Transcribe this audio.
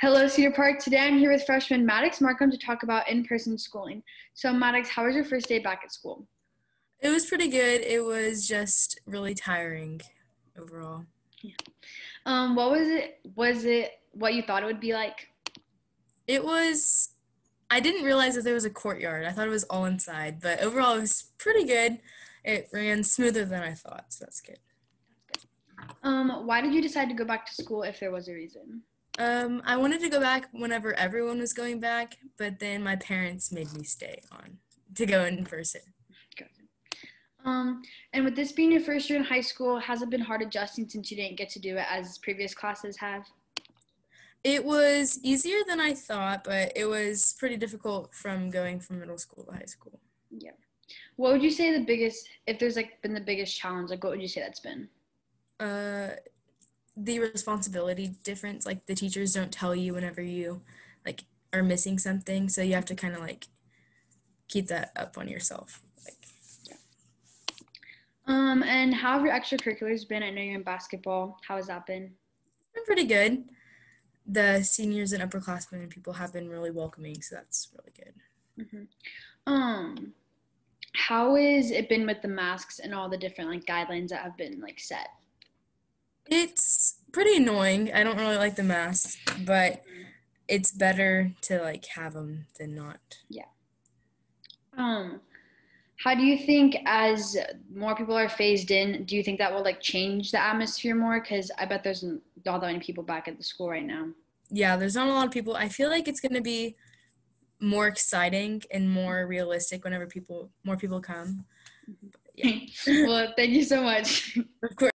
Hello, Cedar Park. Today I'm here with freshman Maddox Markham to talk about in person schooling. So, Maddox, how was your first day back at school? It was pretty good. It was just really tiring overall. Yeah. Um, what was it? Was it what you thought it would be like? It was, I didn't realize that there was a courtyard. I thought it was all inside, but overall it was pretty good. It ran smoother than I thought, so that's good. That's good. Um, why did you decide to go back to school if there was a reason? Um, I wanted to go back whenever everyone was going back, but then my parents made me stay on to go in person. Um, and with this being your first year in high school, has it been hard adjusting since you didn't get to do it as previous classes have? It was easier than I thought, but it was pretty difficult from going from middle school to high school. Yeah. What would you say the biggest, if there's like been the biggest challenge, like what would you say that's been? Uh, the responsibility difference like the teachers don't tell you whenever you like are missing something so you have to kind of like keep that up on yourself like yeah. um and how have your extracurriculars been? I know you're in basketball. How has that been? Been pretty good. The seniors and upperclassmen and people have been really welcoming so that's really good. Mm-hmm. um how has it been with the masks and all the different like guidelines that have been like set? It's pretty annoying. I don't really like the masks, but it's better to like have them than not. Yeah. Um, how do you think as more people are phased in, do you think that will like change the atmosphere more? Because I bet there's not that many people back at the school right now. Yeah, there's not a lot of people. I feel like it's gonna be more exciting and more realistic whenever people more people come. Yeah. well, thank you so much. Of course.